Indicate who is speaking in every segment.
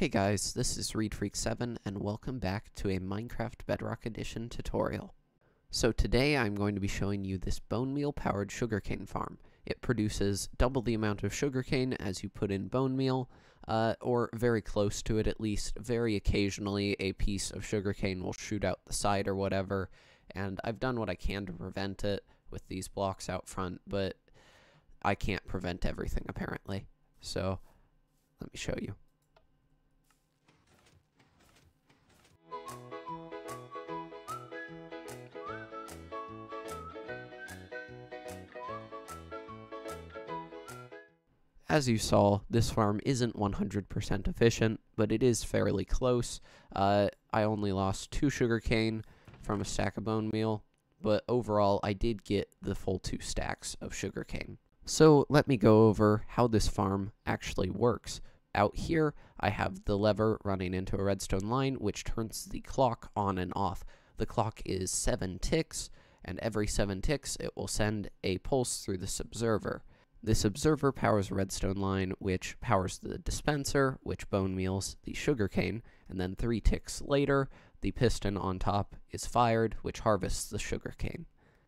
Speaker 1: Hey guys, this is ReadFreak7 and welcome back to a Minecraft Bedrock Edition tutorial. So today I'm going to be showing you this bone meal powered sugarcane farm. It produces double the amount of sugarcane as you put in bone meal, uh, or very close to it at least. Very occasionally a piece of sugarcane will shoot out the side or whatever, and I've done what I can to prevent it with these blocks out front, but I can't prevent everything apparently. So let me show you. As you saw, this farm isn't 100% efficient, but it is fairly close. Uh, I only lost two sugarcane from a stack of bone meal, but overall I did get the full two stacks of sugarcane. So let me go over how this farm actually works. Out here, I have the lever running into a redstone line, which turns the clock on and off. The clock is 7 ticks, and every 7 ticks it will send a pulse through this observer. This observer powers a redstone line, which powers the dispenser, which bone meals the sugarcane, and then three ticks later, the piston on top is fired, which harvests the sugarcane.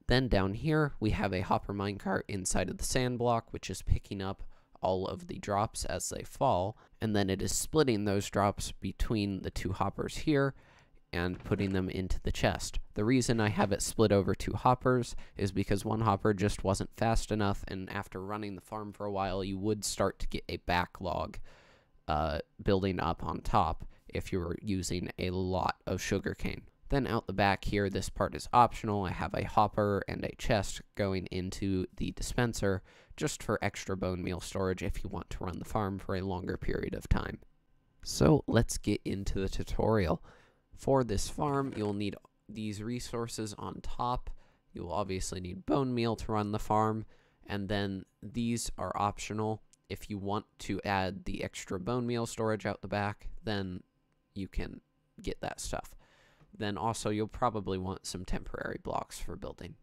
Speaker 1: Then down here, we have a hopper minecart inside of the sand block, which is picking up all of the drops as they fall, and then it is splitting those drops between the two hoppers here, and putting them into the chest. The reason I have it split over two hoppers is because one hopper just wasn't fast enough, and after running the farm for a while, you would start to get a backlog uh, building up on top if you were using a lot of sugarcane. Then out the back here, this part is optional. I have a hopper and a chest going into the dispenser just for extra bone meal storage if you want to run the farm for a longer period of time. So let's get into the tutorial. For this farm, you'll need these resources on top. You'll obviously need bone meal to run the farm, and then these are optional. If you want to add the extra bone meal storage out the back, then you can get that stuff. Then also, you'll probably want some temporary blocks for building.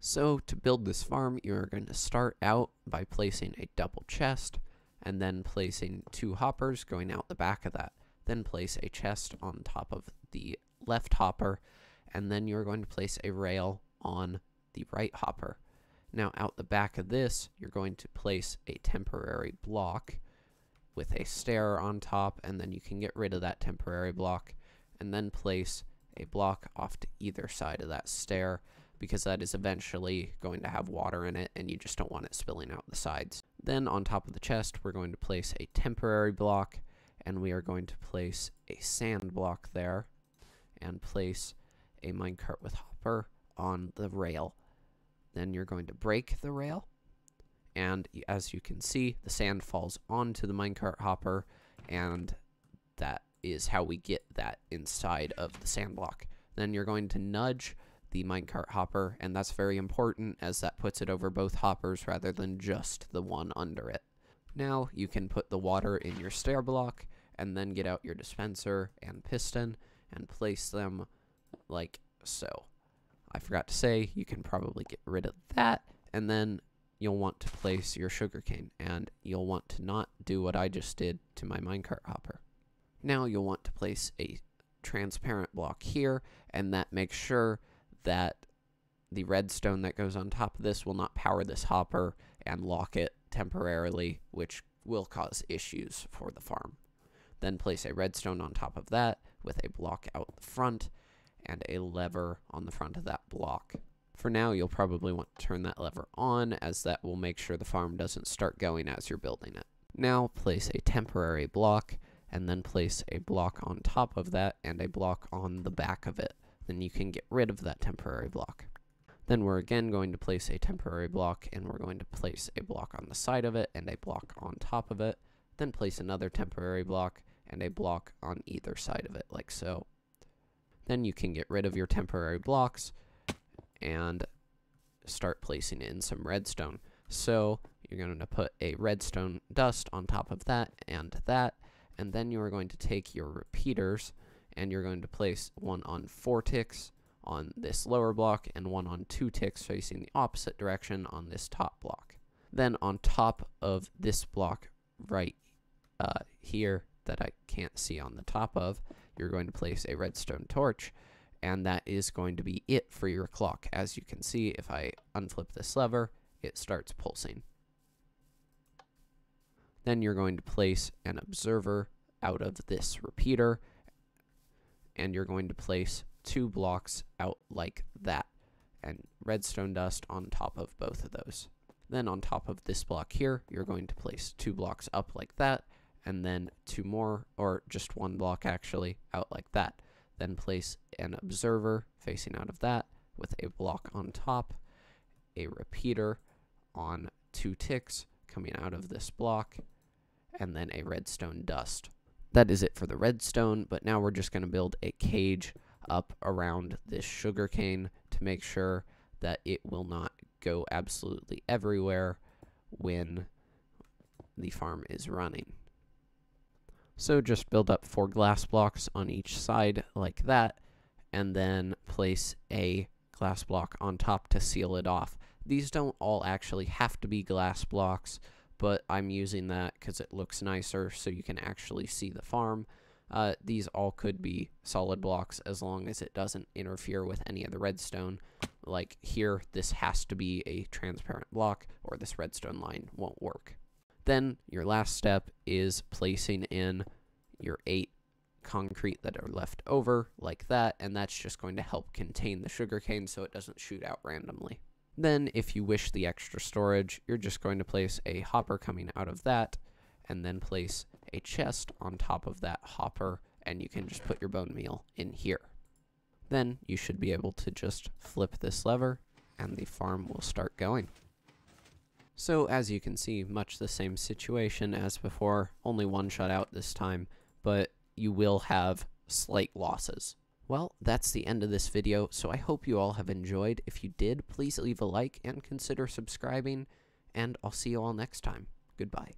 Speaker 1: So, to build this farm, you're going to start out by placing a double chest, and then placing two hoppers going out the back of that. Then place a chest on top of the left hopper, and then you're going to place a rail on the right hopper. Now, out the back of this, you're going to place a temporary block with a stair on top, and then you can get rid of that temporary block, and then place a block off to either side of that stair, because that is eventually going to have water in it, and you just don't want it spilling out the sides. Then, on top of the chest, we're going to place a temporary block, and we are going to place a sand block there and place a minecart with hopper on the rail. Then you're going to break the rail and as you can see the sand falls onto the minecart hopper and that is how we get that inside of the sand block. Then you're going to nudge the minecart hopper and that's very important as that puts it over both hoppers rather than just the one under it. Now you can put the water in your stair block and then get out your dispenser and piston and place them like so. I forgot to say, you can probably get rid of that, and then you'll want to place your sugarcane, and you'll want to not do what I just did to my minecart hopper. Now you'll want to place a transparent block here, and that makes sure that the redstone that goes on top of this will not power this hopper and lock it temporarily, which will cause issues for the farm. Then place a redstone on top of that with a block out front and a lever on the front of that block. For now, you'll probably want to turn that lever on as that will make sure the farm doesn't start going as you're building it. Now place a temporary block and then place a block on top of that and a block on the back of it. Then you can get rid of that temporary block. Then we're again going to place a temporary block and we're going to place a block on the side of it and a block on top of it. Then place another temporary block and a block on either side of it, like so. Then you can get rid of your temporary blocks and start placing in some redstone. So you're going to put a redstone dust on top of that and that, and then you are going to take your repeaters and you're going to place one on four ticks on this lower block and one on two ticks facing the opposite direction on this top block. Then on top of this block right uh, here that I can't see on the top of, you're going to place a redstone torch, and that is going to be it for your clock. As you can see, if I unflip this lever, it starts pulsing. Then you're going to place an observer out of this repeater, and you're going to place two blocks out like that, and redstone dust on top of both of those. Then on top of this block here, you're going to place two blocks up like that, and then two more, or just one block actually, out like that. Then place an observer facing out of that with a block on top, a repeater on two ticks coming out of this block, and then a redstone dust. That is it for the redstone, but now we're just going to build a cage up around this sugarcane to make sure that it will not go absolutely everywhere when the farm is running. So just build up four glass blocks on each side like that, and then place a glass block on top to seal it off. These don't all actually have to be glass blocks, but I'm using that because it looks nicer so you can actually see the farm. Uh, these all could be solid blocks as long as it doesn't interfere with any of the redstone. Like here, this has to be a transparent block or this redstone line won't work. Then your last step is placing in your eight concrete that are left over like that, and that's just going to help contain the sugarcane so it doesn't shoot out randomly. Then, if you wish the extra storage, you're just going to place a hopper coming out of that, and then place a chest on top of that hopper, and you can just put your bone meal in here. Then, you should be able to just flip this lever, and the farm will start going. So, as you can see, much the same situation as before, only one shut out this time, but you will have slight losses. Well, that's the end of this video, so I hope you all have enjoyed. If you did, please leave a like and consider subscribing, and I'll see you all next time. Goodbye.